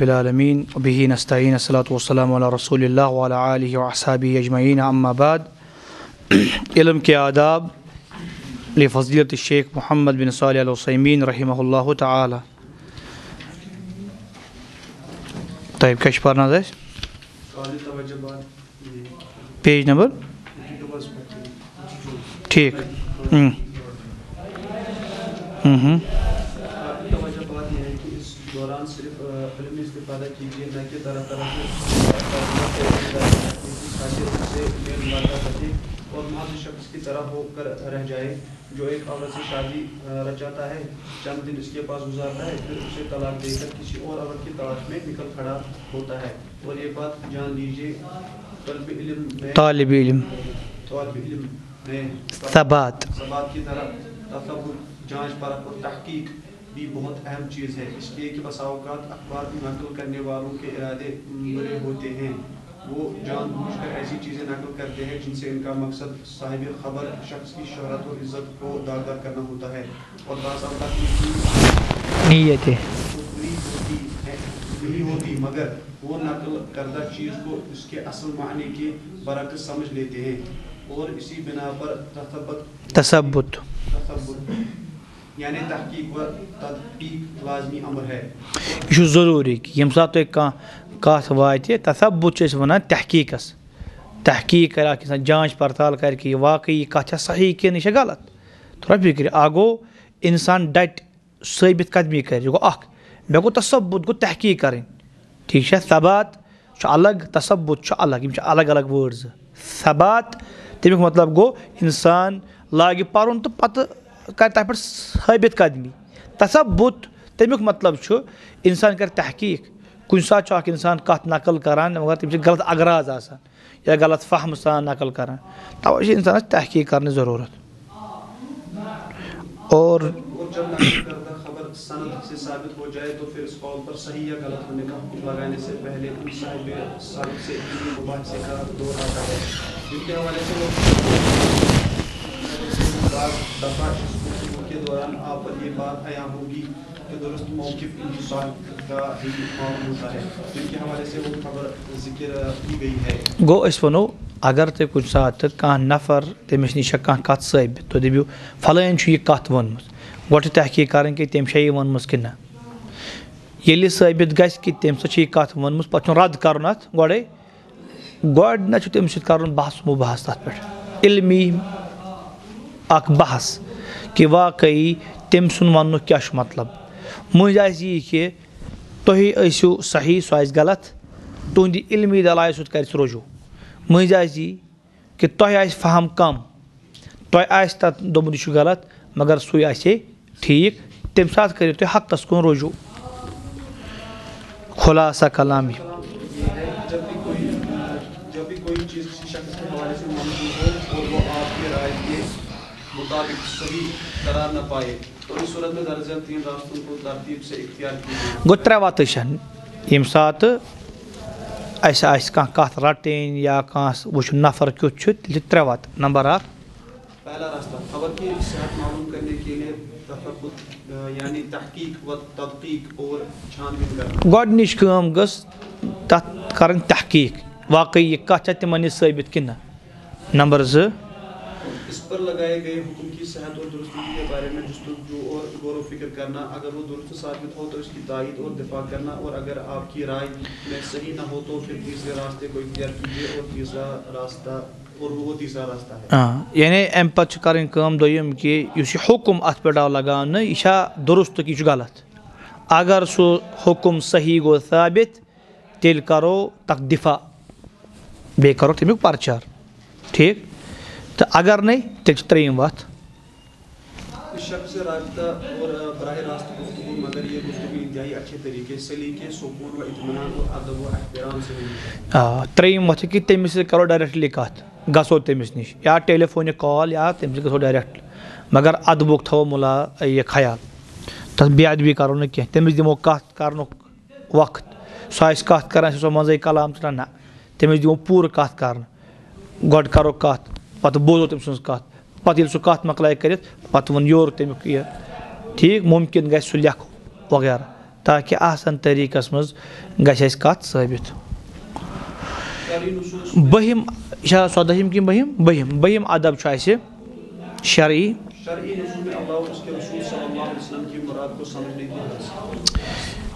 بالعالمین وبه نستعین الصلاۃ والسلام علی رسول اللہ وعلى آلہ وصحابہ اجمعین، اما بعد۔ علم کے آداب لفضیلت الشیخ محمد بن صالح الوسیمین رحمہ اللہ تعالی۔ طیب، کیا پرنا پیج نمبر؟ ٹھیک۔ ہوں ہوں دوران صرف علم استفادہ کیجیے نہ کہ طرح طرح سے اور محض شخص کی طرح ہو کر رہ جائے جو ایک عورت سے شادی رچاتا ہے چند دن اس کے پاس گزارتا ہے پھر اسے طلاق دے کر کسی اور عورت کی تلاش میں نکل کھڑا ہوتا ہے۔ اور یہ بات جان لیجیے طالب علم طالب علم۔ طالب علم میں ثبات۔ ثبات کی طرح تصور جانچ پرکھ اور تحقیق بھی بہت اہم چیز ہے۔ اس لیے کہ بسا اوقات اخبار نقل کرنے والوں کے ارادے برے ہوتے ہیں۔ وہ جان بوجھ کر ایسی چیزیں نقل کرتے ہیں جن سے ان کا مقصد صاحب خبر شخص کی شہرت اور عزت کو داغدار کرنا ہوتا ہے۔ اور بعض اوقات نیت ہے۔ ہوتی ہے نہیں ہوتی مگر وہ نقل کردہ چیز کو اس کے اصل معنی کے برعکس سمجھ لیتے ہیں۔ اور اسی بنا پر تثبت۔ تثبت۔ یعنی تحقیق و تدقیق لازمی امر ہے۔ یہ ضروری یم سات تھی کت وات تثبت ونان تحقیقس تحقیق کر انسان جانچ پڑتال کر کہ یہ واقعی یہ کت صحیح کن یہ غلط؟ تھوڑا فکر آ گو انسان ڈٹ ثابت قدمی کر یہ گو اخ مے گو تثبت گو تحقیق کریں۔ ٹھیک ہے ثبات الگ، تثبت الگ یم الگ الگ وٲڈ ثبات تمیُک مطلب گو، انسان لاگہِ پرُن تہٕ پتہٕ کر تتھ پٮ۪ٹھ ثٲبت قدمی۔ تصبُت تمیُک مطلب چھُ اِنسان کَرِ تحقیٖق۔ کُنہِ ساتہٕ چھُ اکھ اِنسان کَتھ نقل کران، مگر تٔمِس چھِ غلط اغراض آسان یا غلط فہمہٕ سان نقل کران۔ تَوے چھِ اِنسانَس تحقیٖق کرنٕچ ضروٗرت۔ اور ثابت ہو جائے تو پھر اس قول پر صحیح یا غلط ہونے کا حکم لگانے سے پہلے صاحب سے مباحثے کا دور آتا ہے جن کے حوالے سے وہ دفعہ کے دوران آپ پر یہ بات عیاں ہوگی کہ درست موقف ان کی صاحب کا ہی معلوم ہوتا ہے۔ جن کے حوالے سے وہ خبر ذکر کی گئی ہے۔ گو أسۍ وَنو، اگر تُہۍ کُنہِ ساتہٕ کانٛہہ نفر تٔمِس نِش چھےٚ کانٛہہ کَتھ ثٲبت تُہۍ دٔپِو فلٲنۍ چھُ یہِ کَتھ ووٚنمُت گۄڈٕ چھِ تحقیٖق کَرٕنۍ کہِ تٔمۍ چھےٚ یہِ ووٚنمٕژ کِنہٕ نہ۔ ییٚلہِ ثٲبت گژھِ کہِ تٔمۍ سۭتۍ چھِ یہِ کَتھ ووٚنمٕژ پَتہٕ چھُنہٕ رد کَرُن اَتھ گۄڈَے گۄڈٕنٮ۪تھ چھُ تٔمِس سۭتۍ کَرُن بحث مُبحث تَتھ پٮ۪ٹھ علمی اکھ بحث۔ کہِ واقعی تٔمۍ سُنٛد وَننُک کیاہ چھُ مطلب؟ مٔنٛزۍ آسہِ یی کہِ تُہۍ ٲسِو صحیح سُہ آسہِ غلط، تُہنٛدِ علمی دلایہِ سۭتۍ کَرِ سُہ رجوٗع مٔنٛزۍ آسہِ یی کہِ تۄہہِ آسہِ فہم کم، تۄہہِ آسہِ تَتھ دوٚپمُت یہِ چھُ غلط، مگر سُے آسہِ ہے ٹھیٖک، تمہِ ساتہٕ کٔرِو تُہۍ حقس کُن رجوٗع خُلاسا کلام یہ ہے جب بھی کوئی جب بھی کوئی چیز کسی شخص کے حوالے سے موجود ہو اور وہ آپ کے رائے کے مطابق صحیح قرار نہ پائے تو اس صورت میں درجہ تین راستوں کو ترتیب سے اختیار کیجیے گوٚو ترٛےٚ وَتہٕ چھےٚ ییٚمہِ ساتہٕ اَسہِ آسہِ کانٛہہ کَتھ رَٹٕنۍ یا کانٛہہ وٕچھُن نفر کیُتھ چھُ تیٚلہِ چھِ ترٛےٚ وَتہٕ نمبر اکھ پہلا راستہ خبر کی صحت معلوم کرنے کے لیے تفقت یعنی تحقیق و تدقیق اور چھان بین کرنا گۄڈنِچ کٲم گٔژھ تَتھ کَرٕنۍ تحقیٖق۔ واقعی یہِ کَتھ چھےٚ تِمن نِش ثٲبت کِنہٕ نہ نمبر زٕ۔ اس پر لگائے گئے حکم کی صحت اور درستگی کے بارے میں جستجو اور غور و فکر کرنا، اگر وہ درست ثابت ہو تو اس کی تائید اور دفاع کرنا، اور اگر آپ کی رائے میں صحیح نہ ہو تو پھر تیسرے راستے کو اختیار کیجیے اور تیسرا راستہ اور وہ تیسرا راستہ ہے۔ ہاں، یعنی اَمہِ پَتہٕ چھِ کَرٕنۍ کٲم دوٚیِم کہِ یُس یہِ حُکُم آو لگاونہٕ یہِ چھا دُرُست کہِ غلط اگر سُہ حُکُم صحیح گوٚو ثابت تیٚلہِ کَرو تَتھ دِفاع۔ بیٚیہِ کَرو تَمیُک پرچار۔ ٹھیٖک؟ تہٕ اگر تیٚلہِ چھِ ترٛیِم اس شخص سے رابطہ اور براہ راست گفتگو مگر یہ گفتگو انتہائی اچھے طریقے سلیقے سکون و اطمینان اور ادب و احترام سے آ ترٛیِم وَتھ چھِ کہِ تٔمِس کَرو ڈایریکٹلی کَتھ گژھو تٔمِس نِش یا ٹیلیفونِک کال یا تٔمِس سۭتۍ گژھو ڈایریکٹ مگر اَدبُک تھاوو مُلا یہِ خیال۔ تَتھ بے ادبی کَرو نہٕ کینٛہہ تٔمِس دِمو کَتھ کَرنُک وقت۔ سُہ آسہِ کَتھ کَران سُہ منٛزَے کلام ژھٕنان نہ تٔمِس دِمو پوٗرٕ کَتھ کَرنہٕ گۄڈٕ کَرو کَتھ پَتہٕ بوزو تٔمۍ سٕنٛز کَتھ پَتہٕ ییٚلہِ سُہ کَتھ مۄکلایہِ کٔرِتھ پَتہٕ ووٚن یورٕ تَمیُک یہِ ٹھیٖک مُمکِن گژھِ سُہ لیکھو وغیرہ تاکہ آسان طریقس مز گژھِ اَسہِ کَتھ ثٲبِت بٔہِم چھا ژۄدہِم کِنہٕ بٔہِم بٔہِم بٔہِم اَدب چھُ اَسہِ شرعی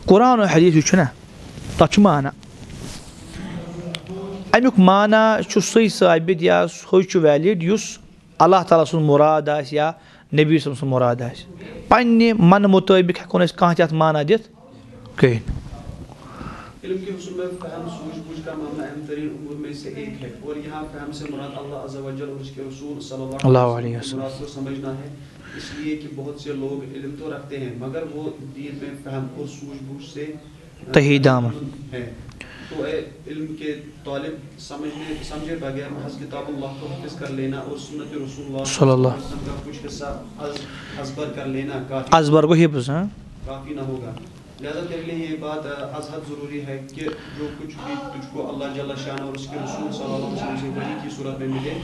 قرآن و حدیث یُس چھُنہ تَتھ چھُ مانا اَمیُک مانا چھُ سُے ثٲبِت یا سُے چھُ ویلِڈ یُس اللہ تعالیٰ سُنٛد مُراد آسہِ یا نبی صٲب سُنٛد مُراد آسہِ پنٛنہِ منہٕ مُطٲبِق ہٮ۪کو نہٕ أسۍ کانٛہہ تہِ اَتھ مانا دِتھ مراد اللہ علیہ وسلم کی مراد کو سمجھنا ہے اس لیے کہ بہت سے لوگ علم تو رکھتے ہیں مگر وہ دین میں فہم اور سوچ بوجھ سے تہی دامن تو اے علم کے طالب سمجھنے سمجھے بغیر محض کتاب اللہ کو حفظ کر لینا اور سنت رسول اللہ صلی اللہ علیہ وسلم کا کچھ حصہ از ازبر کر لینا ازبر گوٚو حِفظ ہاں؟ کافی نہ ہوگا۔ لہذا تیرے لیے یہ بات از حد ضروری ہے کہ جو کچھ بھی تجھ کو اللہ جل شان اور اس کے رسول صلی اللہ علیہ وسلم سے وحی کی صورت میں ملے،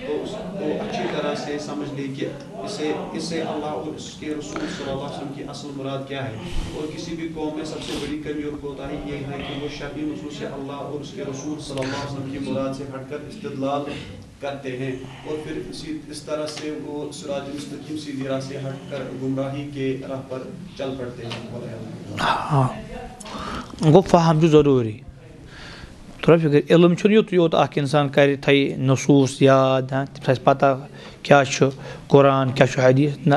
تو اس کو اچھی طرح سے سمجھ لے کہ اسے اس سے اللہ اور اس کے رسول صلی اللہ علیہ وسلم کی اصل مراد کیا ہے؟ اور کسی بھی قوم میں سب سے بڑی کمی اور کوتاہی یہ ہے کہ وہ شرعی نصوص سے اللہ اور اس کے رسول صلی اللہ علیہ وسلم کی مراد سے ہٹ کر استدلال کرتے ہیں۔ اور پھر اسی اس طرح سے وہ سراج مستقیم سیدھی راہ سے ہٹ کر گمراہی کے راہ پر چل پڑتے ہیں۔ ہاں۔ گوٚو فہم چھُ ضروٗری۔ تھوڑا فِکر، علم چھُنہٕ یُتُے یوت اَکھ اِنسان کَرِ تھاوِ نصوٗص یاد ہاں؟ تٔمِس آسہِ پَتہ کیٛاہ چھُ قرآن کیٛاہ چھُ حدیٖث؟ نہ،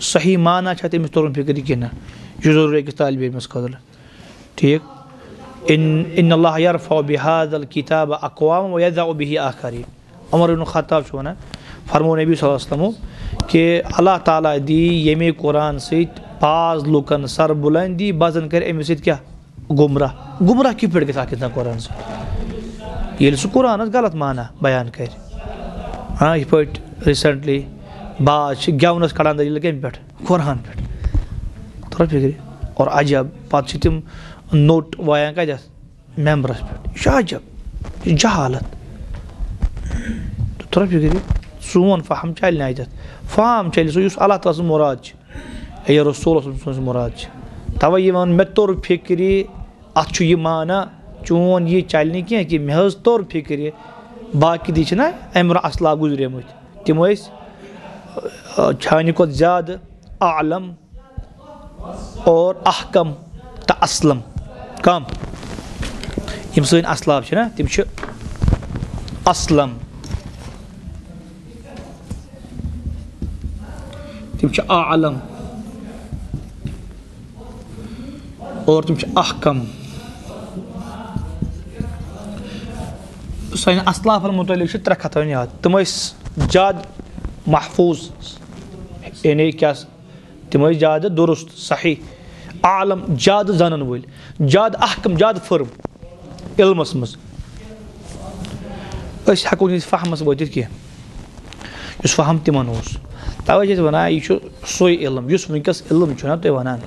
صحیح مانا چھا تٔمِس تورُن فِکرِ کِنہٕ نہ۔ یہِ چھُ ضروٗری أکِس طالبہِ علمَس خٲطرٕ ٹھیٖک؟ اِن اِن اللہ یرفع بِحاد الکِتاب اقوام و یدع بِہِ آخری عمر ابن خطاب چھُ وَنان فرمو نبی صلی اللہ علیہ وسلمو کہِ اللہ تعالیٰ دی ییٚمے قرآن سۭتۍ بعض لُکَن سر بُلندی بَزَن کَرِ أمِس سۭتۍ کیٛاہ گُمراہ۔ گُمراہ کِتھ پٲٹھۍ گژھِ اَکھ اِنسان قرآن سۭتۍ ییٚلہِ سُہ قرآنَس غلط مانا بیان کَرِ ہاں یِتھ پٲٹھۍ ریٖسنٛٹلی باز چھِ گٮ۪ونَس کَڑان دٔلیٖل کَمہِ جی پٮ۪ٹھ قرآن پٮ۪ٹھ تھوڑا فِکرِ اور عجب پَتہٕ چھِ تِم نوٚٹ وایان کَتٮ۪تھ مٮ۪مبرَس پٮ۪ٹھ یہِ چھُ عجب یہِ چھِ جہالت تھوڑا فِکرِ سون فہم چَلہِ نہٕ اَتٮ۪تھ فام چَلہِ سُہ یُس اللہ تعالیٰ سُنٛد مُراد چھِ اے رسول سٕنٛز مُراد چھِ تَوَے یہِ وَن مےٚ توٚر فِکرِ اَتھ چھُ یہِ مانا چون یہِ چَلہِ نہٕ کینٛہہ کہِ مےٚ حظ توٚر فِکرِ باقٕے تہِ چھِنہ اَمہِ برونٛہہ اَصلا گُزریمٕتۍ تِم ٲسۍ چھانہِ کھۄتہٕ زیادٕ عالم اور احکم تہٕ اَسلم۔ کَم یِم سٲنۍ اَسلاف چھِنہ تِم چھِ اَسلم۔ تِم چھِ عالم أور تِم چھِ احکم سانٮ۪ن اَسلافَن مُتعلِق چھِ ترٛےٚ ٲسۍ زیادٕ محفوٗظ. یعنی کیٛاہ تِم زیادٕ دُرُست. صحیح عالم زیادٕ زَنان وٲلۍ زیادٕ احکم زیادٕ فٔرٕم. علمَس منٛز أسۍ نہٕ ییٚتہِ فہمَس وٲتِتھ کینٛہہ یُس فہم تَوَے چھِ أسۍ وَنان یہِ چھُ علم یُس وٕنکٮ۪س علم چھُنہ تُہۍ وَنان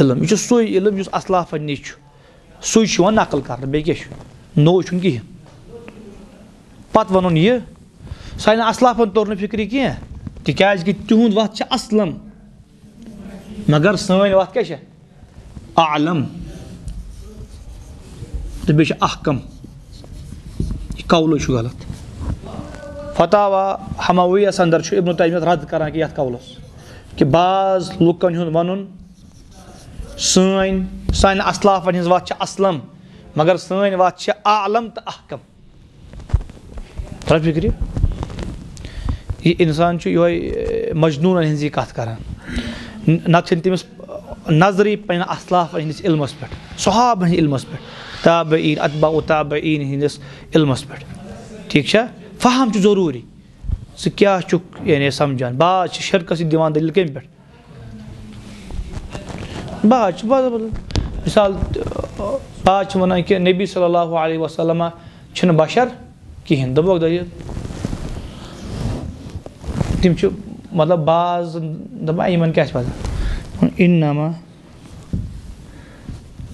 علم۔ یہِ چھُ سُے علم یُس اَسلافَن نِش چھُ سُے چھُ یِوان نقٕل کَرنہٕ بیٚیہِ کیٛاہ چھُ نوٚو چھُنہٕ کِہیٖنۍ پَتہٕ وَنُن یہِ سانٮ۪ن اَسلافَن توٚر نہٕ فِکرِ کینٛہہ تِکیٛازِ کہِ تِہُنٛد وَتھ مگر سٲنۍ وَتھ کیٛاہ عالم تہٕ بیٚیہِ چھِ احکم۔ یہِ کَولہٕ چھُ غلط۔ فتاوا ہماویَس اَندَر چھُ اِبنو تیمیت رد کَران کہِ یَتھ کَولَس کہِ بعض لُکَن ہُنٛد وَنُن، سٲنۍ سانہِ اَسلافَن ہِنٛز وَتھ چھِ اَسلم، مگر سٲنۍ وَتھ چھِ عالم تہٕ احکم۔ ترٛےٚ فِکرِ یہِ اِنسان چھُ یِہوے مجنوٗنَن ہِنٛزٕے کَتھ کَران۔ نَتہٕ چھِنہٕ تٔمِس نظرٕے پنٛنٮ۪ن اَسلافَن ہِنٛدِس علمَس پٮ۪ٹھ صحابہٕ ہِنٛدِس علمَس پٮ۪ٹھ، تابعیٖن عیٖن اتبا او تابعیٖن عیٖن ہِنٛدِس علمَس پٮ۪ٹھ۔ ٹھیٖک چھا؟ فہم چھُ ضروٗری۔ ژٕ کیٛاہ چھُکھ یعنی سَمجھان۔ بعض چھِ شِرکَس سۭتۍ دِوان دٔلیٖل کَمہِ پٮ۪ٹھ بعض چھِ بعض چھِ وَنان کہِ نبی صلی اللہُ علیہ وسلمہ چھِنہٕ بَشر کِہیٖنۍ دوٚپُکھ دٔلیٖل۔ تِم چھِ مطلب بعض دَپان یِمن کیٛاہ چھِ پَتہ اِنما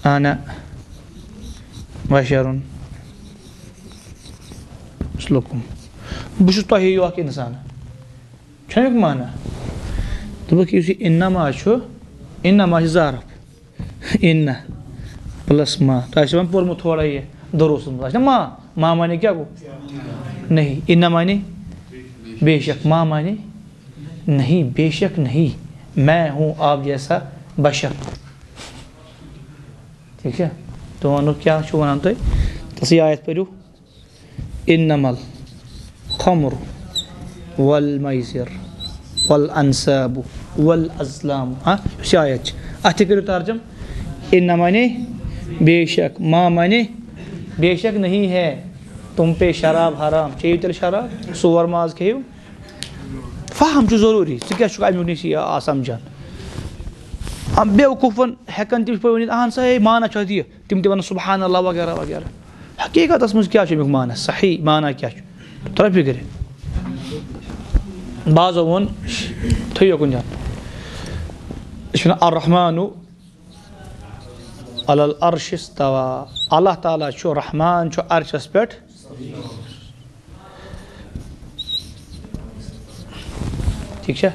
اَنا بَشَرُن۔ بہٕ چھُس تۄہے ہیوٗ اَکھ اِنسان چھُنہ مانا دوٚپُکھ یُس یہِ اِنما چھُ اِنما چھِ زارف ان پلس ماں تۄہہِ آسِوٕ وۄنۍ پوٚرمُت تھوڑا یہِ دروسس منٛز آسہِ نا اچھا، مانے کیٛاہ گوٚو نہیں ان مانے بے شک ماں مانے نہیں، بے شک نہیں۔ میں ہوں آپ جیسا بشر۔ ٹھیک ہے؟ تو وَنو کیٛاہ چھُ وَنان تُہۍ تٔسٕے آیت پٔرِو اِنَمل خمر والمیسر والانصاب والازلام. ہاں یُس آیت چھِ اَتھ تہِ کٔرِو ترجم؟ ان مانے بے شک. ماں مانے؟ بے شک نہیں ہے. تم پے شراب حرام. چیٚیِو تیٚلہِ شراب؟ ژور ماز کھیٚیِو فہم چھُ ضروٗری. ژٕ کیٛاہ چھُکھ اَمیُک نِش یہِ آ سَمجھان بیوقوٗفَن ہٮ۪کان تِم پٲٹھۍ ؤنِتھ اہن سا ہے مانا چھُ اَتھ یہِ تِم تہِ وَنان اللہ وغیرہ وغیرہ. حقیٖقتَس منٛز کیٛاہ چھُ اَمیُک مانا صحیح مانا کیٛاہ چھُ ترٛےٚ فِکرِ بعضو ووٚن تھٲیِو کُنہِ جایہِ یہِ چھُ وَنان العرشِس توا اللہ تعالیٰ چھُ رحمان چھُ عرشَس پٮ۪ٹھ ٹھیٖک چھا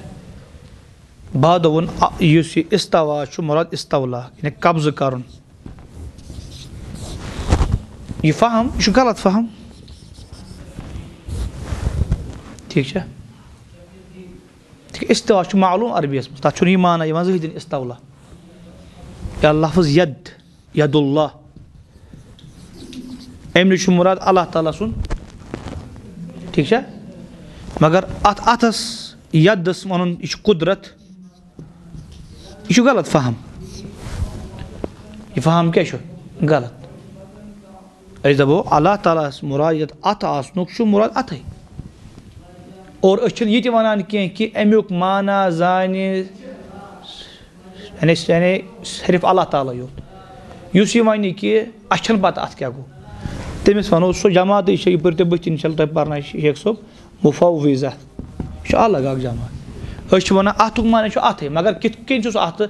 بعدو ووٚن یُس یہِ اِستوا چھُ اِستولا؟ یعنی قبضہٕ کَرُن یہِ فہم یہِ چھُ غلط فہم تيكشة. تيك استوا چھ معلوم عربية چھنی تاتشون يمانا يمان زهدين استولا یا لفظ ید ید اللہ أمن شو مراد؟ اللہ تعالی سن ٹھیک چھا مگر ات أتس ید يدس ونن إيش قدرت إيش غلط فهم؟ یہ فهم کیا كيش غلط. إيش دبو الله تعالى مراد ات اسنوك شو مراد؟ اتي اور أسۍ چھِنہٕ یہِ تہِ وَنان کینٛہہ کہِ اَمیُک مانا زانہِ یعنی یعنی صرف اللہ تعالیٰ یوت یُس یہِ وَنہِ کہِ اَسہِ چھَنہٕ پَتہ اَتھ کیٛاہ گوٚو تٔمِس وَنو سُہ جماعتٕے چھِ یہِ پٔرۍ تو بٕتھِ اِنشاء اللہ تۄہہِ پَرنایہِ شیخ صٲب مُفویٖزا یہِ چھُ الگ اَکھ جماعت أسۍ چھِ وَنان اَتھُک معنی چھُ مگر کِتھ کٔنۍ چھُ سُہ اَتھٕ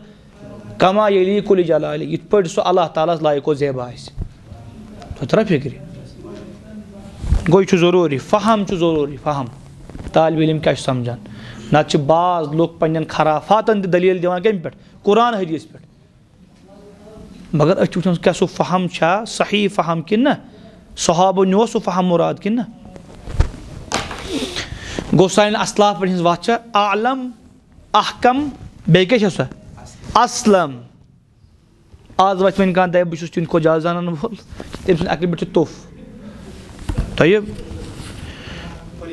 کما ییٚلہِ کُلہِ جلالہِ یِتھ پٲٹھۍ سُہ اللہ تعالیٰ ہَس لایق و زیبا آسہِ تۄہہِ ترٛا فِکرِ۔ گوٚو یہِ چھُ ضروٗری، فہم چھُ ضروٗری، فہم۔ طالبہِ علم کیٛاہ چھُ سَمجان نَتہٕ چھِ بعض لُکھ پنٕنٮ۪ن خرافاتَن تہِ دٔلیٖل دِوان کَمہِ پٮ۪ٹھ؟ قرآن حدیٖث پٮ۪ٹھ۔ مگر أسۍ چھِ وٕچھان کیٛاہ سُہ فہم چھا صحیح فہم کِنہٕ نہ؟ صحابو نیوٗوا سُہ فہم مُراد کِنہٕ نہ؟ گوٚو سانہِ اَصلاف ہِنٛز وَتھ چھےٚ عالم احکم، بیٚیہِ کیٛاہ چھےٚ سۄ؟ اَسلم۔ آز وَتھِ وۄنۍ کانٛہہ دَپہِ بہٕ چھُس تِہُنٛد کھۄتہٕ زیادٕ وول، تٔمۍ سٕنٛدِ عقلہِ پٮ۪ٹھ چھُ توٚف۔ تۄہہِ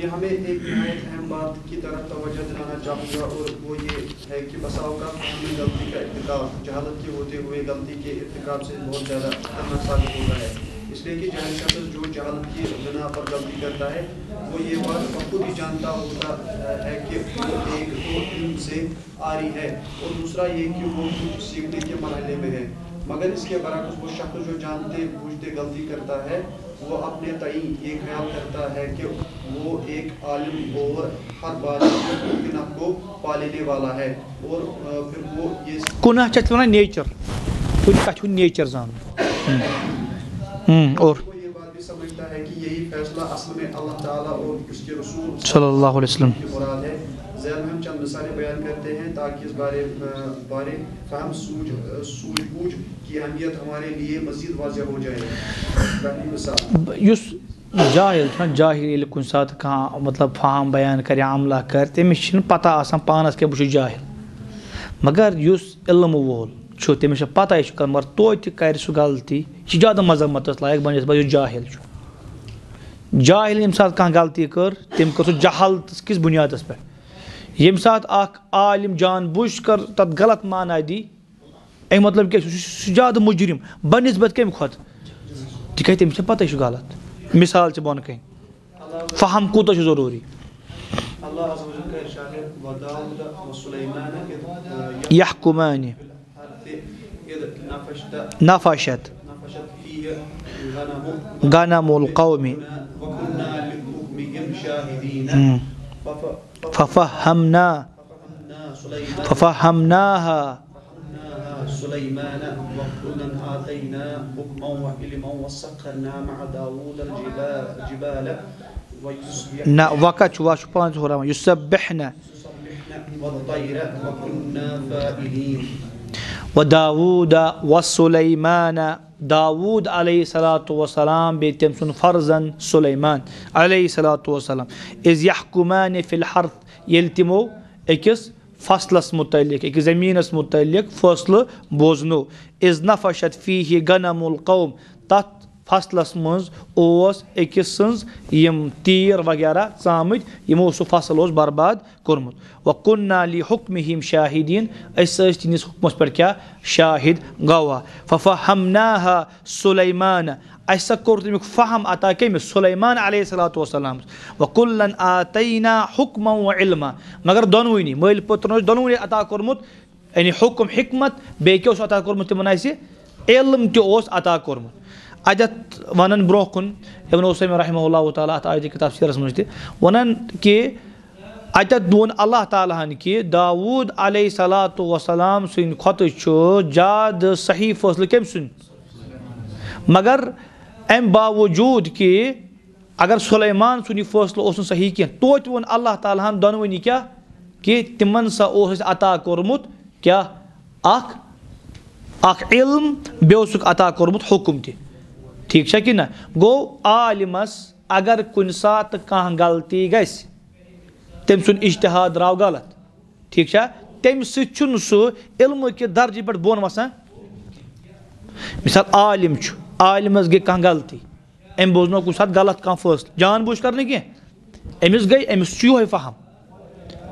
اور ہمیں ایک نہایت اہم بات کی طرف توجہ دلانا چاہوں گا اور وہ یہ ہے کہ بسا اوقات ہمیں غلطی کا ارتکاب، جہالت کے ہوتے ہوئے غلطی کے ارتکاب سے بہت زیادہ خطرناک ثابت ہوتا ہے۔ اس لیے کہ جہاں شخص جو جہالت کی بنا پر غلطی کرتا ہے، وہ یہ بات خود ہی جانتا ہوتا ہے کہ وہ ایک تو علم سے آ رہی ہے اور دوسرا یہ کہ وہ کچھ سیکھنے کے مرحلے میں ہے۔ مگر اس کے برعکس وہ شخص جو جانتے، بوجھتے غلطی کرتا ہے وہ اپنے تعین یہ خیال کرتا ہے کہ وہ ایک عالم اور ہر بات ممکنہ کو پالنے والا ہے اور پھر وہ یہ کُناہ چھِ اَتھ وَنان نیچَر۔ کُنہِ کَتھِ نیچَر زانُن اور۔ یہ بات بھی سمجھتا ہے کہ یہی فیصلہ اصل میں اللہ تعالیٰ اور اس کے رسول صلی اللہ علیہ وسلم۔ کی مراد ہے۔ ذیل میں ہم چند مثالیں بیان کرتے ہیں تاکہ اس بارے بارے فہم سوج سوج بوجھ کی اہمیت ہمارے لیے مزید واضح ہو جائے۔ پہلی مثال۔ یُس، جاہِل چھُنہ جاہِل ییٚلہِ کُنہِ ساتہٕ کانٛہہ مطلب فام بیان کَرِ یا عملہ کَرِ تٔمِس چھِنہٕ پَتہ آسان پانَس کیٛاہ بہٕ چھُس جاہِل۔ مگر یُس، علم وول چھُ تٔمِس چھِ پَتہ یہِ چھُ کَران مگر توتہِ کَرِ سُہ غلطی۔ یہِ چھِ زیادٕ مذمتَس لایق بَنسبت یُس جاہِل چھُ جاہِل ییٚمہِ ساتہٕ کانٛہہ غلطی کٔر تٔمۍ کٔر سُہ جہالتَس کِس بُنیادَس پٮ۪ٹھ ییٚمہِ ساتہٕ اَکھ عالِم جان بوٗجھ کر تَتھ غلط مانا دی اَمیُک مطلب کیٛاہ چھُ سُہ چھُ زیادٕ مُجرِم بَنسبت کَمہِ کھۄتہٕ تِکیٛازِ تٔمِس چھِ پَتہ چھُ غلط مِثال چھِ بۄنہٕ کَنۍ فہم کوٗتاہ چھُ ضروٗری ہے اذ نفشت غنم القومِ وكنا لحكمهم شاهدين ففهمنا. ففهمناها. سليمان وكلا آتينا حكما وعلما وسخرنا مع داوود الجبال نا وقت شو شو بانز يسبحنا. والطير وكنا فائلين وداود وسليمان. داود عليه الصلاة والسلام بيتمسون فرزا سليمان عليه الصلاة والسلام. إذ يحكمان في الحرث. يلتمو إكس فصل متعلق إكس زمين متعلق فصل بوزنو. إذ نفشت فيه غنم القوم. تات فصلس منٛز اوس أکِس سٕنٛز یِم وغیرہ ژامٕتۍ، یِمو سُہ فصل اوس برباد کوٚرمُت۔ وۄنۍ کُن نالی حُکمہِ ہِم شاہِدیٖن أسۍ ٲسۍ تِہنٛدِس حُکمَس پؠٹھ کیاہ؟ شاہِد گواہ ففا ہمنا سُلیمان اَسہِ سا کوٚر فہم عطا کٔمِس؟ سُلیمان علیہ صلاتُ وسلام وۄنۍ کُلن آ و علما مگر دۄنوٕنی مٲلۍ پوٚتُن اوس دۄنوٕنی عطا کوٚرمُت یعنی حُکُم حِکمت، بیٚیہِ کیاہ اوس عطا کوٚرمُت تِمن اَسہِ علم تہِ اوس عطا کوٚرمُت۔ اَتؠتھ وَنان برونٛہہ کُن یِمن اوس رحمہ اللہ تعالیٰ اَتھ آیہِ کِتاب سیٖرَس منٛز تہِ وَنان کہِ اَتؠتھ ووٚن اللہ تعالیٰ ہن کہِ داوٗد علیہ صلاتُ وسلام سٕنٛدِ کھۄتہٕ چھُ زیادٕ صحیح فٲصلہٕ کٔمۍ سُنٛد مگر اَمہِ باوجوٗد کہِ اگر سُلیمان سُنٛد یہِ فٲصلہٕ اوس صحیح کینٛہہ توتہِ ووٚن اللہ تعالیٰ ہن دۄنوٕنی کیاہ کہِ تِمن سا اوس اَسہِ عطا کوٚرمُت کیاہ اکھ اکھ علم بیٚیہِ اوسُکھ عطا کوٚرمُت حُکُم تہِ ٹھیٖک چھا کِنہٕ نہ؟ گوٚو عالِمس اگر کُنہِ ساتہٕ کانٛہہ غلطی گژھِ تٔمۍ سُنٛد اِشتِحاد درٛاو غلط، ٹھیٖک چھا؟ تمہِ سۭتۍ چھُنہٕ سُہ علمہٕ کہِ درجہِ پؠٹھ بۄن وسان مِثال عالِم چھُ، عالِمس گٔے کانٛہہ غلطی، أمۍ بوزنو کُنہِ ساتہٕ غلط کانٛہہ فٲصلہٕ، جان بوٗجھ کَرنہٕ کینٛہہ، أمِس گٔے، أمِس چھُ یِہوے فہم،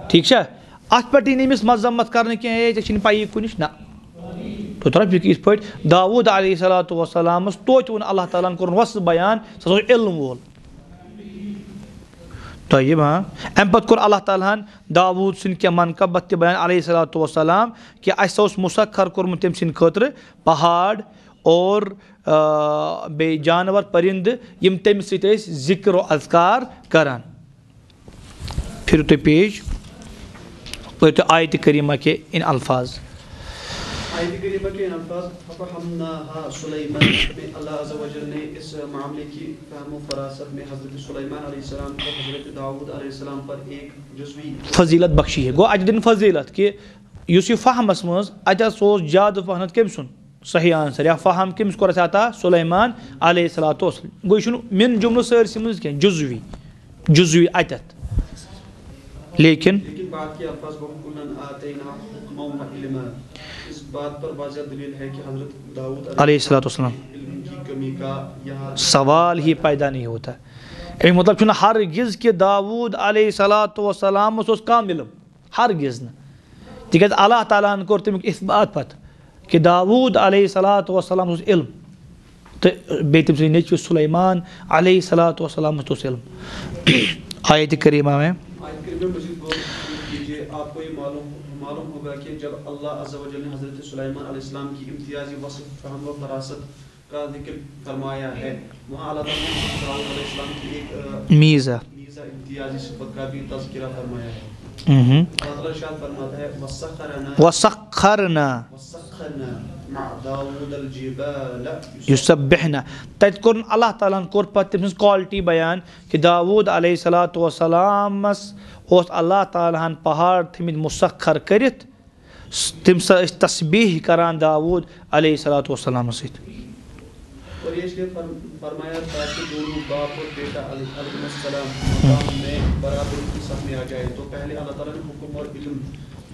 ٹھیٖک چھا؟ اَتھ پؠٹھ یی نہٕ أمِس مذمت کَرنہٕ کینٛہہ ہے ژےٚ چھِنہٕ پَیی کُنِچ، نہ۔ فِکر یِتھ پٲٹھۍ داوٗد علیہ صلاتُ وسلامَس توتہِ ووٚن اللہ تعالیٰ ہَن کوٚرُن وۄستہٕ بیان سُہ علم وول تۄہہِ ہاں اَمہِ پَتہٕ کوٚر اللہ تعالیٰ ہن داوٗد سٕنٛدۍ کینٛہہ منقبت تہِ بیان علیہ صلاتُ وسلام کہِ اَسہِ ہسا اوس مُسخر کوٚرمُت تٔمۍ سٕنٛدِ خٲطرٕ پہاڑ اور بیٚیہِ جانور پٔرِندٕ یِم تٔمِس سۭتۍ ٲسۍ ذِکر و اذکار کران پھِرِو تُہۍ پیش پٔرتو آیتہِ کٔریٖما کہِ اِن الفاظ آیت کریمہ کے الفاظ ففہمناہا سلیمان میں اللہ عز و جل نے اس معاملے کی فہم و فراست میں حضرت سلیمان علیہ السلام کو حضرت داود علیہ السلام پر ایک جزوی فضیلت بخشی ہے۔ گوٚو اَتہِ دِنۍ فضیٖلت کہِ یُس یہِ فہمس منٛز اَتہِ ہسا اوس زیادٕ پہنتھ کٔمۍ صحیح آنسر۔ یا فہم کٔمِس کوٚر اَسہِ عطا سُلیمان علیہ صلاتُ وسلم گوٚو یہِ چھُنہٕ مِن جُملہٕ سٲرسٕے منٛز کینٛہہ جُزوی۔ جُزوی اَتؠتھ لیکِن علیہ السلاتُ وسلام سوال ہی پیدا نہیں ہوتا۔ اَمیُک مطلب چھُنہٕ ہرگِز کہِ داوٗد علیہ صلاتُ وسلامس اوس کَم علم ہرگِز نہٕ۔ تِکیازِ اللہ تعالیٰ ہن کوٚر تَمیُک اِفبات پَتہٕ کہِ داوٗد علیہ صلاتُ وسلام اوس علم۔ تہٕ بیٚیہِ تٔمۍ سٕنٛدۍ نیٚچوِس سُلیمان علیہ وسلامس تہِ اوس علم۔ آیہِ تہِ کٔریٖما مےٚ معلوم ہوگا کہ جب اللہ عز و جل نے حضرت سلیمان علیہ السلام کی امتیازی وصف فہم و فراست کا ذکر فرمایا ہے وہاں اللہ تعالیٰ نے داؤد علیہ السلام کی ایک میزا میزا امتیازی صفت کا بھی تذکرہ فرمایا ہے۔ اللہ تعالیٰ ارشاد فرماتا ہے وسخرنا وسخرنا۔ وسخرنا۔ مع داود الجبال کوٚرُن اللہ تعالیٰ ہن کوٚر پَتہٕ کالٹی بیان کہِ داوٗد علیہ صلاتُ وسلامس اوس اللہ تعالیٰ ہن پہاڑ تھٲمٕتۍ مُسخر کٔرِتھ تِم سا تسبیٖح کران داوٗد علیہ اس لیے فرمایا تاکہ دونوں باپ اور بیٹا علیہ السلام میں برابر کی سب میں آ جائے تو پہلے اللہ تعالیٰ نے حکم اور علم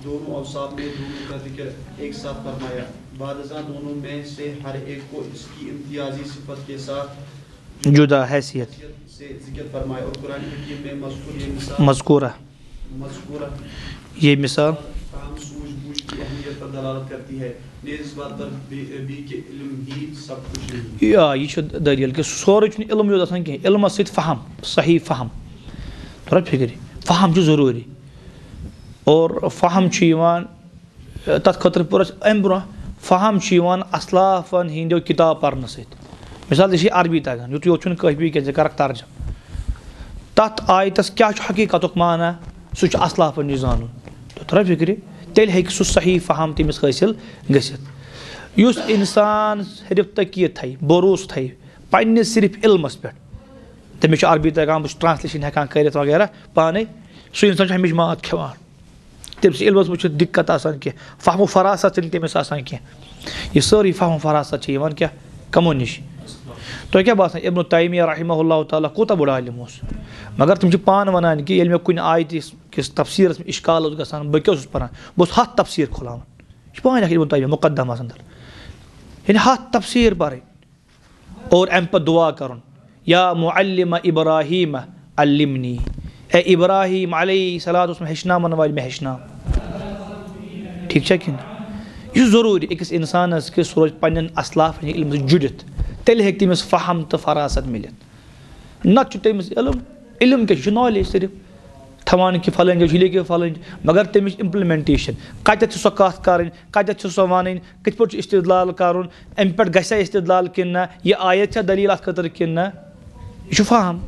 دونوں اوساف میں دونوں کا ذکر ایک ساتھ فرمایا۔ بعد ازاں دونوں میں سے ہر ایک کو اس کی امتیازی صفت کے ساتھ جدا حیثیت سے ذکر فرمایا اور قرآن حکیم میں مذکور یہ مثال مذکورہ۔ مذکورہ۔ یہ مثال فہم سوجھ بوجھ کی اہمیت پر دلالت کرتی ہے۔ نیز بات پر بھی کہ علم ہی سب کچھ نہیں آ یہِ چھُ دٔلیٖل کہِ سورُے چھُنہٕ علمٕے یوت آسان کینٛہہ علمَس سۭتۍ فہم صحیح فہم۔ تھوڑا فِکرِ۔ فہم چھُ ضروٗری۔ اور فہم چھُ یِوان تَتھ خٲطرٕ پوٚر اَسہِ فہم چھُ یِوان اصلافن ہِنٛدیو کِتاب پَرنہٕ سۭتۍ مِثال عربی تَگان یُتُے یوت چھُنہٕ کٲفی کینٛہہ ژٕ ترجم تَتھ آیتَس کیاہ چھُ حقیٖقتُک معنا سُہ چھُ اصلافن نِش زانُن تھوڑا فِکرِ تیٚلہِ ہیٚکہِ صحیح فہم تٔمِس حٲصِل گٔژھِتھ یُس اِنسان صرف تقیٖد تھاوِ بروسہٕ تھاوِ پنٕنِس صرف علمَس پؠٹھ تٔمِس چھُ عربی تَگان بہٕ چھُس ٹرانسلیشن ہٮ۪کان کٔرِتھ وغیرہ پانے سُہ اِنسان چھُ ہمیشہِ مات کھٮ۪وان تٔمِس علمَس منٛز چھُ دِقت آسان کینٛہہ فہم و فراست چھِنہٕ تٔمِس آسان کینٛہہ یہِ سٲرٕے فہم و فراست چھِ یِوان کیٛاہ کَمو نِش۔ تۄہہِ کیٛاہ باسان ابن تعمیہ رحمہ اللہ تعالیٰ کوٗتاہ بوٚڑ عالِم اوس مگر تِم چھِ پانہٕ وَنان کہِ ییٚلہِ مےٚ کُنہِ آیتہِ کِس تفسیٖرَس منٛز اِشکال اوس گژھان بہٕ کیٛاہ اوسُس پَران بہٕ اوسُس ہَتھ تفسیٖر کھُلاوان یہِ چھِ پانہٕ لیکھان ابن تعمیہ مُقدمَس اَنٛدر۔ یعنی ہَتھ تفسیٖر پَرٕنۍ اور اَمہِ پَتہٕ دُعا کَرُن۔ یا مُعلِمہ اِبراہیٖمہ علمنی۔ اِبراہیٖم علیہ صلات اوس مےٚ ہیٚچھناوَن والہِ مےٚ ہیٚچھناو ٹھیٖک چھا کِنہٕ یہِ چھُ ضروٗری أکِس اِنسانَس کہِ سُہ روزِ پنٛنٮ۪ن اَصلافَن ہِنٛدۍ جُڑِتھ تیٚلہِ ہیٚکہِ تٔمِس فہم تہٕ فراست مِلِتھ نَتہٕ چھُ تٔمِس علم علم کیٛاہ چھُ نالیج صرف۔ تھاوان کہِ فَلٲنۍ جایہِ چھُ لیکھِتھ فَلٲنۍ مگر تَمِچ اِمپلِمٮ۪نٹیشَن کَتٮ۪تھ چھِ سۄ کَتھ کَرٕنۍ کَتٮ۪تھ چھِ سۄ وَنٕنۍ کِتھ پٲٹھۍ چھُ اِستِدلال کَرُن اَمہِ پٮ۪ٹھ اِستِدلال کِنہٕ نہ یہِ آیت چھا دٔلیٖل اَتھ خٲطرٕ کِنہٕ نہ یہِ چھُ فہم۔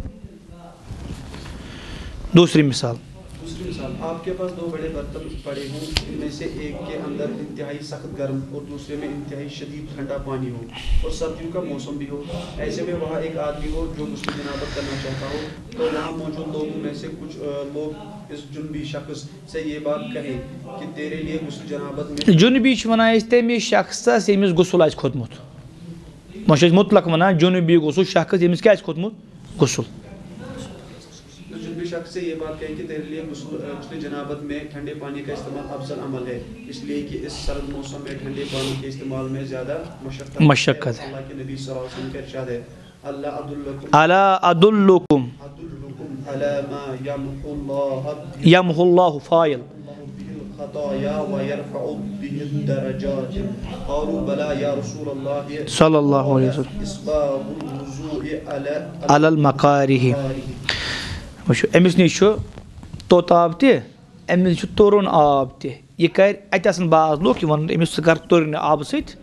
دوٗسری مِثال۔ دوسری مثال آپ کے پاس دو بڑے برتن پڑے ہوں ان میں سے ایک کے اندر انتہائی سخت گرم اور دوسرے میں انتہائی شدید ٹھنڈا پانی ہو اور سردیوں کا موسم بھی ہو۔ ایسے میں وہاں ایک آدمی ہو جو غسل جنابت کرنا چاہتا ہو۔ تو وہاں موجود لوگوں میں سے کچھ لوگ اس جنبی شخص سے یہ بات کہیں کہ تیرے لیے غسل جنابت میں جنوبی چھِ وَنان أسۍ تٔمِس شخصَس ییٚمِس غسُل آسہِ کھوٚتمُت وۄنۍ چھِ أسۍ مُطلق وَنان جنوٗبی غسُل شخص ییٚمِس کیٛاہ آسہِ کھوٚتمُت غسُل۔ جنبی شخص سے یہ بات کہیں کہ تیرے لیے غسل جنابت میں ٹھنڈے پانی کا استعمال افضل عمل ہے اس لیے کہ اس سرد موسم میں ٹھنڈے پانی کے استعمال میں زیادہ مشقت مشقت ہے۔ اللہ کے نبی صلی اللہ علیہ وسلم کا ارشاد ہے اللہ عدالکم علا عدالکم عدلکم علی ما یمحو اللہ یمح اللہ فایل الخطايا ويرفع به الدرجات۔ قالوا بلى يا رسول الله صلی اللہ علیہ وسلم۔ اسباب الوضوء على وٕچھو أمِس نِش چھُ توٚت آب تہِ أمِس نِش چھُ تُرُن آب تہِ یہِ کَرِ اَتہِ آسَن بعض لُکھ یہِ وَنان أمِس ژٕ کَر تُرنہِ آبہٕ سۭتۍ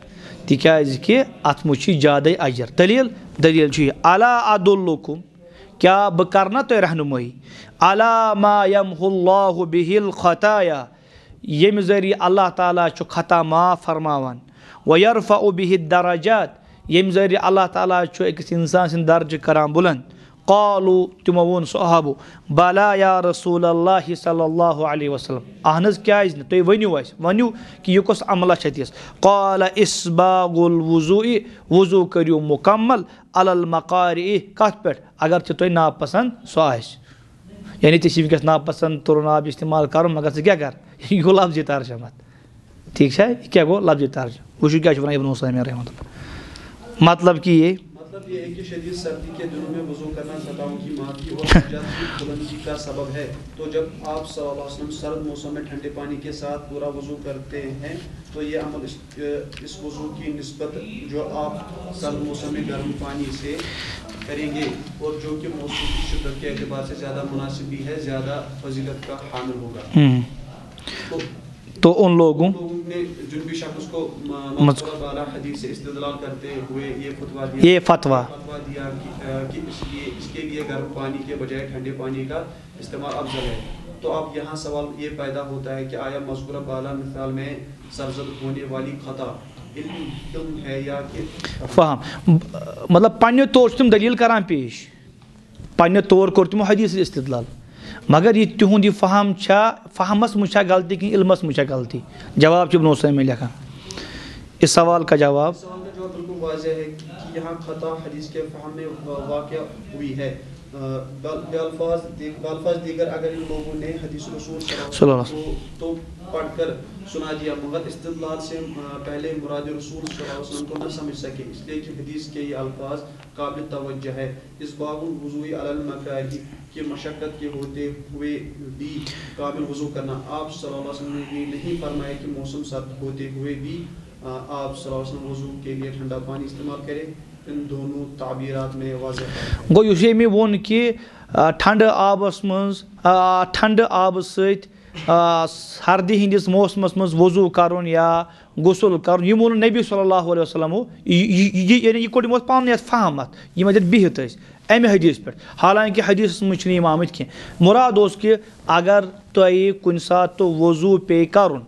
تِکیٛازِ کہِ اَتھ منٛز چھُ زیادَے اَجر دٔلیٖل دٔلیٖل چھُ یہِ علا عدالکُم کیٛاہ بہٕ کَرٕ نا تۄہہِ رہنُمٲیی علا ما یمح اللہ بِہِل خطایا ییٚمہِ ذٔریعہٕ اللہ تعالیٰ چھُ خطا معاف فرماوان ویرفا بِہِتھ دَراجات ییٚمہِ ذٔریعہٕ اللہ تعالیٰ چھُ أکِس اِنسان سٕنٛدۍ درجہِ کَران بُلنٛد قالوٗ تِمو ووٚن صحابو بالا یا رسوٗل اللہ صلی اللہ علیہ وسلم۔ اہن حظ کیٛازِ نہٕ تُہۍ ؤنِو اَسہِ ؤنِو کہِ یہِ کۄس عملہ چھےٚ تِژھ قالہ اِسباغ الوضوٗ وضوٗ کٔرِو مُکمل المکارِ کَتھ پٮ۪ٹھ؟ اگر ژےٚ تۄہہِ ناپسنٛد سُہ آسہِ۔ یعنی ژےٚ چھِ وٕنکٮ۪س ناپسنٛد تُرُن آب استعمال کَرُن، مگر ژٕ کیاہ کَر؟ یہِ گوٚو لفظِ ترجم اَتھ ٹھیٖک چھا؟ یہِ کیاہ گوٚو؟ لفظِ ترجم وٕچھِو کیاہ چھُ وَنان ابن عثیمیٖن رحمۃ اللہ۔ مطلب کہِ یے مطلب یہ ہے کہ شدید سردی کے دنوں میں وضو کرنا خطاؤں کی معافی اور جلد کی بلندی کا سبب ہے؟ تو جب آپ صلی اللہ علیہ وسلم سرد موسم میں ٹھنڈے پانی کے ساتھ پورا وضو کرتے ہیں تو یہ عمل اس اس وضو کی نسبت جو آپ سرد موسم میں گرم پانی سے کریں گے اور جو کہ موسم کی شدت کے اعتبار سے زیادہ مناسب بھی ہے زیادہ فضیلت کا حامل ہوگا۔ تو تو ان لوگوں یہ فتویٰ استعمال افضل ہے۔ تو اب یہاں سوال یہ پیدا ہوتا ہے کہ آیا مذکورہ بالا مثال میں سرزد ہونے والی خطا علم ہے یا کہ فہم۔ مطلب پنٛنہِ طور تِم دٔلیٖل کَران پیش۔ پنٛنہِ طور کوٚر تِمو حدیٖث استدلال۔ مگر یہ تِہُنٛد یہ فہم چھا، فہمَس منٛز غلطی کی، علمس منٛز غلطی۔ جواب چھُ نوسٲ میں لکھا۔ اس سوال کا جواب۔ سوال کا جواب بالکل واضح ہے کہ یہاں خطا حدیث کے فہم میں واقع ہوئی ہے۔ الفاظ الفاظ دیگر اگر ان لوگوں نے حدیث رسول صلی اللہ علیہ وسلم تو پڑھ کر سنا دیا مگر استدلال سے پہلے مراد رسول صلی اللہ علیہ وسلم کو نہ سمجھ سکے اس لیے کہ حدیث کے یہ الفاظ قابل توجہ ہے اس باب المکاری کی مشقت کے ہوتے ہوئے بھی قابل وضو کرنا۔ آپ صلی اللہ علیہ وسلم نے یہ نہیں فرمایا کہ موسم سرد ہوتے ہوئے بھی آپ صلی اللہ علیہ وسلم وضو کے لیے ٹھنڈا پانی استعمال کرے ان دونوں تعبیرات میں واضح گوٚو یُس أمۍ ووٚن کہِ ٹھنڈٕ آبَس منٛز ٹھنڈٕ آبہٕ سۭتۍ سردی ہِنٛدِس موسمَس منٛز وضوٗ کَرُن یا غسُل کَرُن یہِ ووٚن نبی صلی اللہ علیہ وسلم یعنی یہِ کوٚر یِمو پَنُن یَتھ فہم اَتھ یِم اَتٮ۪تھ بِہِتھ ٲسۍ۔ اَمہِ حدیٖث پٮ۪ٹھ، حالانکہِ حدیٖثَس منٛز چھِنہٕ یِم آمٕتۍ کینٛہہ۔ مُراد اوس کہِ، اگر تۄہہِ کُنہِ ساتہٕ وضوٗ پیٚیہِ کَرُن،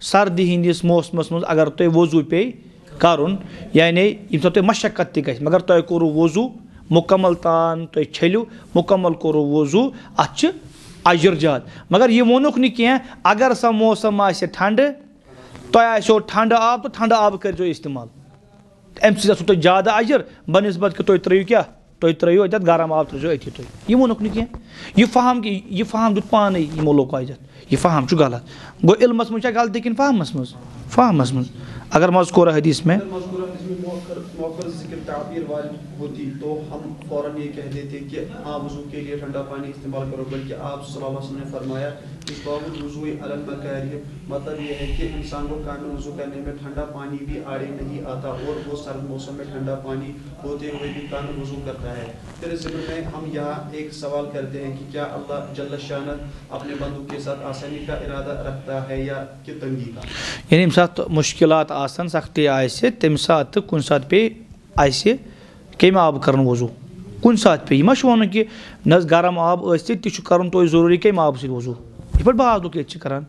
سردی ہِنٛدِس موسمَس منٛز اگر تۄہہِ وضوٗ پیٚیہِ کَرُن یعنی ییٚمہِ ساتہٕ تۄہہِ مشقت تہِ گژھِ مگر تۄہہِ کوٚروٕ وضوٗ مُکمل تان تُہۍ چھٔلِو، مُکمل کوٚروٕ وضوٗ اَتھ چھِ اجر زیادٕ مگر یہِ ووٚنُکھ نہٕ کینٛہہ اگر سا موسم آسہِ ٹھنڈٕ تۄہہِ آسیو ٹھنڈٕ آب تہٕ ٹھنڈٕ آبہٕ کٔرۍزیو استعمال۔ اَمہِ سۭتۍ آسوٕ تۄہہِ زیادٕ اجر، بَنسبت کہِ تُہۍ ترٛٲیِو کیٛاہ تُہۍ ترٛٲیِو اَتٮ۪تھ گرم آب ترٛٲیزیو أتھی تُہۍ یہِ ووٚنُکھ نہٕ کینٛہہ یہِ فہم کہِ یہِ فہم دیُت پانَے یِمو لوٚگ اَتٮ۪تھ یہِ فہم چھُ غلط۔ گوٚو علمَس منٛز چھا غلطی کِنہٕ فہمَس منٛز فہمَس منٛز اگر مذکورہ حدیث میں تعبیر والی ہوتی تو ہم فوراً یہ کہہ دیتے کہ ہاں وضو کے لیے ٹھنڈا پانی استعمال کرو، بلکہ آپ صلی اللہ علیہ وسلم نے فرمایا اس باوجود وضو علم مطلب یہ ہے کہ انسان کو کامل وضو کرنے میں ٹھنڈا پانی بھی آڑے نہیں آتا اور وہ سرد موسم میں ٹھنڈا پانی ہوتے ہوئے بھی کامل وضو کرتا ہے۔ پھر اس ضمن میں ہم یہاں ایک سوال کرتے ہیں کہ کیا اللہ جل شانت اپنے بندوں کے ساتھ آسانی کا ارادہ رکھتا ہے یا کہ تنگی کا؟ یعنی ییٚمہِ آسان سختی آسہِ تَمہِ ساتہٕ تہٕ کُنہِ ساتہٕ اَسہِ کَمہِ آبہٕ کَرُن وضوٗ۔ کُنہِ ساتہٕ پیٚیہِ یہِ ما چھُ وَنُن کہِ نہ حظ گرم آب ٲسۍ تہِ چھُ کَرُن توتہِ ضروٗری کَمہِ آبہٕ سۭتۍ وضوٗ۔ یِتھ پٲٹھۍ بعض لُکھ ییٚتہِ چھِ کَران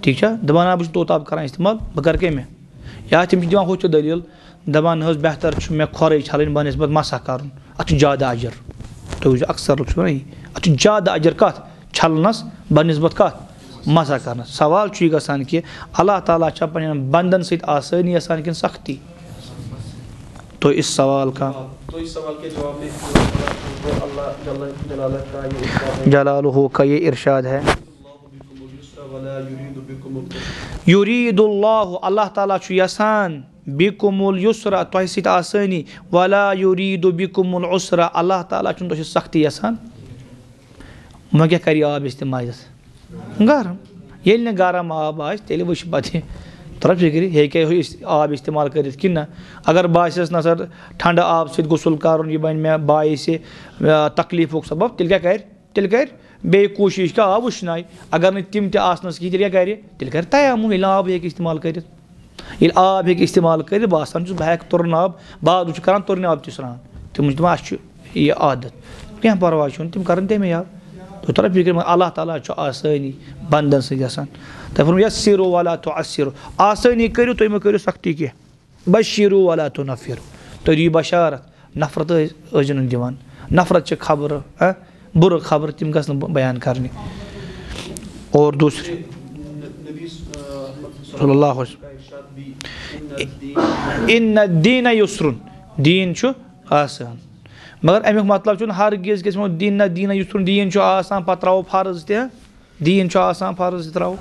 ٹھیٖک چھا؟ دَپان ہا بہٕ چھُس توٚت آب کَران اِستعمال بہٕ کَرٕ کَمہِ یا تِم چھِ دِوان ہُتھ تہِ دٔلیٖل دَپان نہ حظ بہتر چھُ مےٚ کھۄرٕے چھَلٕنۍ بَنسبت مَسا کَرُن۔ اَتھ چھُ زیادٕ اَجر تُہۍ وٕچھِو اَکثر لُکھ چھِ وَنان یی اَتھ چھُ زیادٕ اَجر کَتھ چھَلنَس کَتھ کَرنَس سوال چھُ یہِ گژھان کہِ اللہ تعالیٰ چھا پنٛنٮ۪ن بنٛدَن سۭتۍ آسٲنی یَژھان کِنہٕ سختی۔ تو اس سوال کا تو اس سوال کے جواب میں اللہ جل جلالہ کا یہ ارشاد ہے۔ یہ یوریٖد اللہ اللہ تعالیٰ چھُ یَژھان بِکُم السرا تۄہہِ سۭتۍ آسٲنی ولا یوریٖد بِکُم العسرا اللہ تعالیٰ چھُنہٕ تۄہہِ سۭتۍ سختی یَژھان وۄنۍ کیٛاہ کَرِ یہِ آب استعمال گرم۔ ییٚلہِ نہٕ گرم آب آسہِ تیٚلہِ وٕچھِ پَتہٕ ترٛا فِکرِ ہیٚکہِ آب استعمال کٔرِتھ کِنہٕ اگر باسٮ۪س نہ سا ٹھنڈٕ آب سۭتۍ غسُل کَرُن یہِ بَنہِ مےٚ باعثِ تکلیٖفُک سبب تیٚلہِ کیٛاہ کَرِ تیٚلہِ کَرِ بیٚیہِ کوٗشِش کہِ آب وٕشنایہِ اگر نہٕ تِم تہِ آسنَس کِہیٖنۍ تیٚلہِ کیٛاہ کَرِ تیٚلہِ کَرِ تیامُن ییٚلہِ آب ہیٚکہِ استعمال کٔرِتھ ییٚلہِ آب ہیٚکہِ استعمال کٔرِتھ باسان چھُس بہٕ ہٮ۪کہٕ تُرُن آب بعض چھُ کَران تُرنہِ آب تہِ سرٛان تِمَن چھِ دَپان اَسہِ چھُ یہِ عادت۔ کینٛہہ پَرواے چھُنہٕ تِم کَرَن تَمے آب تۄہہِ ترٛا فِکرِ مگر اللہ تعالیٰ چھُ آسٲنی بنٛدَن سۭتۍ گژھان تۄہہِ ووٚنوُ یَس سیٖرو والا تو اَسیٖرو آسٲنی کٔرِو تُہۍ مہٕ کٔرِو سختی کینٛہہ بشیٖرو والا تو نفیٖر تُہۍ دِیِو بشارت، نفرت ٲسۍزیو نہٕ دِوان نفرت چھِ خبرٕ ہہ بُرٕ خبرٕ تِم گژھن نہٕ بیان کَرنہِ اور دوٗسرِ صلی اللہ علیہ ان الدین دیٖنہ یُسرُن۔ دیٖن چھُ آسان۔ مگر اَمیُک مطلب چھُنہٕ ہرگِز گژھِ وۄنۍ دیٖن نہ دیٖنہ دیٖن چھُ آسان پَتہٕ ترٛاوو فرض تہِ دیٖن چھُ آسان فرض تہِ ترٛاوو۔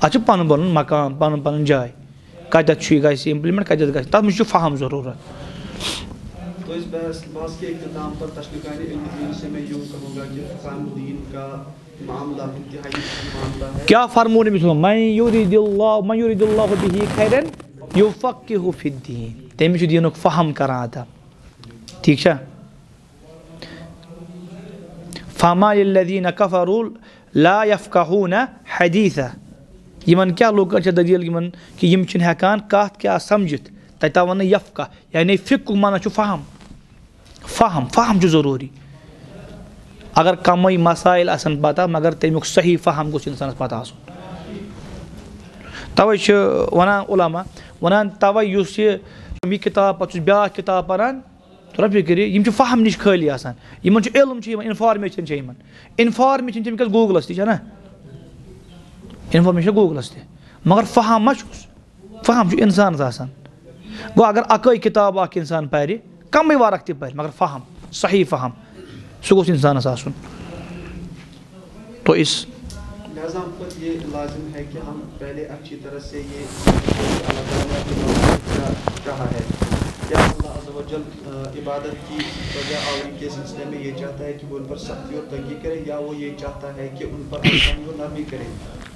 اَتھ چھُ پَنُن پَنُن مقام پَنُن پَنُن جاے۔ کَتٮ۪تھ چھُ یہِ گژھِ اِمپلِمٮ۪نٛٹ کَتٮ۪تھ گژھِ تَتھ منٛز چھُ فہم ضروٗرت۔ تو اس بحث بحث کے اختتام پر تشکیقانی علم دین سے میں یوں کہوں گا کہ فہم دین کا معاملہ انتہائی اہم معاملہ ہے۔ کیٛاہ فرمو نبی صٲب من یوٗرِد اللہ من یوٗرِد اللہ بِہی کھرٮ۪ن یوٗ فقہِ فِد دیٖن تٔمِس چھُ دیٖنُک فہم کران ادا ٹھیٖک چھا؟ فما الدیٖنہ کفرول لا یفقہوٗنہ حدیٖثہ یِمن کیٛاہ لُکن چھےٚ اچھا دٔلیٖل یِمن کہِ یِم چھِنہٕ ہٮ۪کان کَتھ کیٛاہ سَمجِتھ تَتہِ آو وَننہٕ یفقہ یعنی فِکُک معنی چھُ فہم۔ فہم فہم چھُ ضروٗری۔ اگر کَمٕے مسایل آسان پَتہ، مگر تَمیُک صحیح فہم گوٚژھ اِنسانَس پَتہ آسُن۔ تَوَے چھِ وَنان علاما وَنان تَوَے یُس یہِ یہِ کِتاب پَتہٕ چھُس بیٛاکھ کِتاب ترٛا فِکرِ یِم چھِ فہم نِش خٲلی آسان۔ یِمَن چھُ علم چھُ یِوان اِنفارمیشَن چھےٚ یِمَن۔ اِنفارمیشَن چھِ وٕنکٮ۪س گوٗگلَس تہِ چھےٚ نہ اِنفارمیشَن گوٗگلَس تہِ مگر فہم ما چھُس۔ فہم چھُ اِنسانَس آسان۔ گوٚو اگر اَکٲے کِتاب اَکھ اِنسان پَرِ کَمٕے وَرق تہِ پَرِ مگر فہم، صحیح فہم۔ سُہ گوٚژھ اِنسانَس آسُن تو اِس۔ لہٰذا پر یہ لازم ہے کہ ہم پہلے اچھی طرح سے یہ۔ اللہ تعالیٰ کی ہے کیا عز و جل عبادت کی وجہ آوری کے سلسلے میں یہ چاہتا ہے کہ وہ ان پر سختی اور تنگی کرے یا وہ یہ چاہتا ہے کہ ان پر آسانی و نرمی کرے۔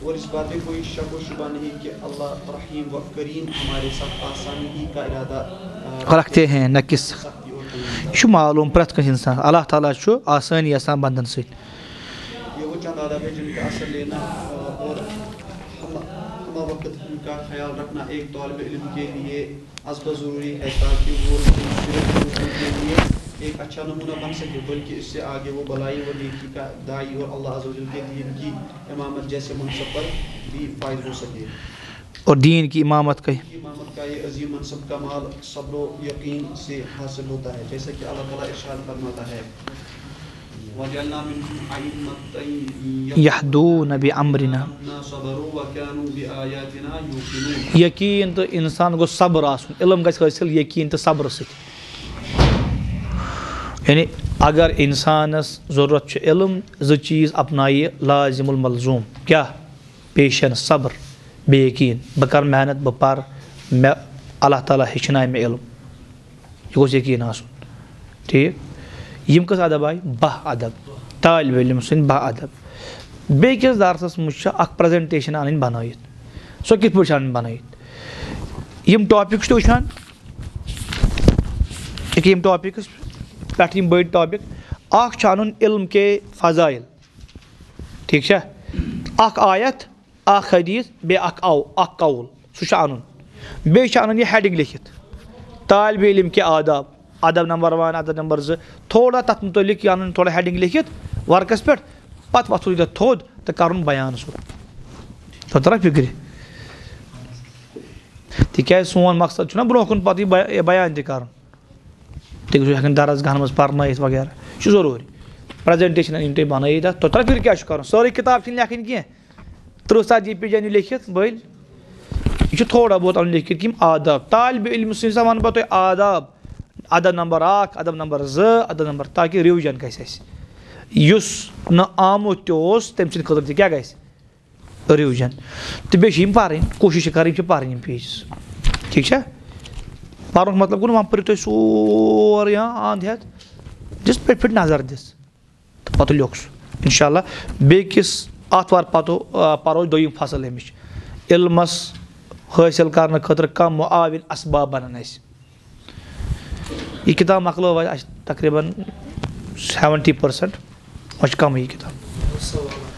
اور اس بات میں کوئی شک و شبہ نہیں کہ اللہ رحیم و کریم ہمارے ساتھ آسانی ہی کا ارادہ رکھتے ہیں نہ کس یہِ معلوٗم پرٛٮ۪تھ کٲنٛسہِ اِنسان۔ اللہ تعالیٰ چھُ آسٲنی آسان بنٛدَن سۭتۍ یہ وہ چند آداب ہے جن کا اثر لینا اور ہم ہم وقت ان کا خیال رکھنا ایک طالب علم کے لیے ازب ضروری ہے تاکہ وہ کے لیے ایک اچھا نمونہ بن سکے بلکہ اس سے آگے وہ بلائی و نیکی کا دائی اور اللہ عز و جل کے دین کی امامت جیسے منصب پر بھی فائد ہو سکے۔ اور دیٖن کی امامت کٔہۍ امامت کا یہ عظیم منصب کا مال صبر و یقین سے حاصل ہوتا ہے جیسا کہ اللہ تعالیٰ ارشاد فرماتا ہے۔ وجعلنا منهم أئمة يهدون بأمرنا. لما صبروا وكانوا بآياتنا يوقنون. یقیٖن تہٕ اِنسان گوٚژھ صبر آسُن. علم گژھِ حٲصِل یقیٖن تہٕ صبرٕ سۭتۍ یعنی اگر اِنسانَس ضوٚرَتھ چھُ علم زٕ چیٖز اَپنایہِ لازِم الملزوٗم. کیٛاہ پیشَنٕس صبر بیٚیہِ یقیٖن. بہٕ کَرٕ محنت بہٕ پَرٕ مےٚ اللہ تعالیٰ ہیٚچھنایہِ مےٚ علم. یہِ گوٚژھ یقیٖن آسُن. ٹھیٖک؟ یِم کٔژ اَدب آیہِ باہ اَدب طالبہِ علم سٕنٛدۍ باہ اَدب بیٚکِس دَرسَس منٛز چھِ اَکھ پرٛزَنٹیشَن اَنٕنۍ بَنٲیِتھ سۄ کِتھ پٲٹھۍ چھِ اَنٕنۍ بَنٲیِتھ یِم ٹاپِک چھِ تُہۍ وٕچھان ییٚکیٛاہ یِم ٹاپِکٕس پٮ۪ٹھ یِم علم کے فضایل ٹھیٖک چھا اَکھ آیَت اَکھ حدیٖث بیٚیہِ اَکھ اَو اَکھ کَوُل سُہ چھُ اَنُن بیٚیہِ چھُ اَنُن یہِ طالبہِ علم کے آداب اَدب نمبر وَن اَدب نمبر زٕ تھوڑا تَتھ مُتعلِق یہِ اَنُن تھوڑا ہٮ۪ڈِنٛگ لیکھِتھ وَرقَس پٮ۪ٹھ پَتہٕ وۄتھُن تَتھ تھوٚد تہٕ کَرُن بیان سُہ تۄہہِ تَرا فِکرِ تِکیٛازِ سون مقصد چھُنہ برونٛہہ کُن پَتہٕ یہِ بیان تہِ کَرُن تُہۍ گٔژھِو ہٮ۪کان دَرس گاہَن منٛز پَرنٲیِتھ وغیرہ یہِ چھُ ضروٗری پرٛزَنٹیشَن أنِو تُہۍ بَنٲیِتھ اَتھ تۄہہِ تَرا فِکرِ کیٛاہ چھُ کَرُن سٲرٕے کِتاب چھِنہٕ لیکھٕنۍ کینٛہہ تٕرٛہ ژَتجی پیج أنِو لیکھِتھ بٔلۍ یہِ چھُ تھوڑا بہت اَنُن لیکھِتھ کہِ یِم آداب طالبہِ علمہٕ سٕنٛدۍ سا وَنہٕ بہٕ تۄہہِ آداب اَدب نمبر اَکھ اَدب نمبر زٕ اَدب نمبر تاکہِ رِوجَن گژھِ اَسہِ یُس نہٕ آمُت تہِ اوس تٔمۍ سٕنٛدِ خٲطرٕ تہِ کیاہ گژھِ رِوجَن تہٕ بیٚیہِ چھِ یِم پَرٕنۍ کوٗشِش چھِ کَرٕنۍ یِم چھِ پَرٕنۍ یِم ٹھیٖک چھا پَرنُک مطلب گوٚو نہٕ وۄنۍ پٔرِو تُہۍ سورُے اَنٛد ہٮ۪تھ دِژ پٮ۪ٹھ پٮ۪ٹھ نظر دِژ تہٕ پَتہٕ لیوٚکھ سُہ اِنشاء اللہ بیٚکِس آتھوار پَتہٕ پَرو دوٚیِم فصٕل اَمِچ علمَس حٲصِل کَرنہٕ خٲطرٕ کَم معاوِن اَسباب بَنَن اَسہِ یہ کتاب مۄکلٲو اَسہِ تقریٖباً سٮ۪وَنٹی پٔرسَنٛٹ وۄنۍ چھِ کَمٕے یہِ کِتاب۔